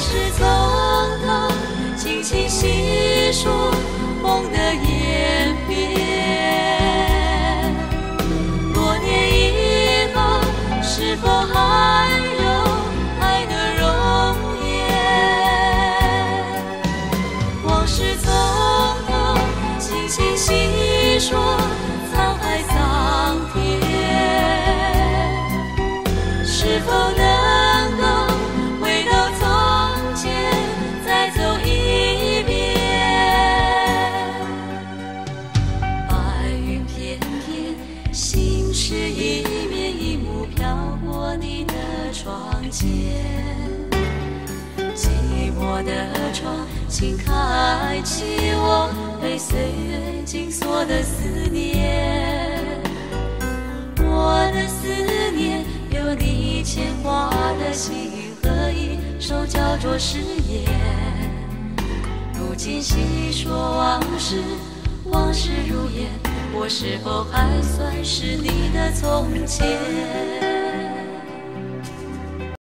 事从头，轻轻细说梦的演变。多年以后，是否还有爱的容颜？往事从头，轻轻细说沧海桑田。是否能心事一面一幕飘过你的窗前。寂寞的窗，请开启我被岁月紧锁的思念。我的思念，有你牵挂的心和一首叫做誓言。如今细说往事，往事如烟，我是否还算是你的从前？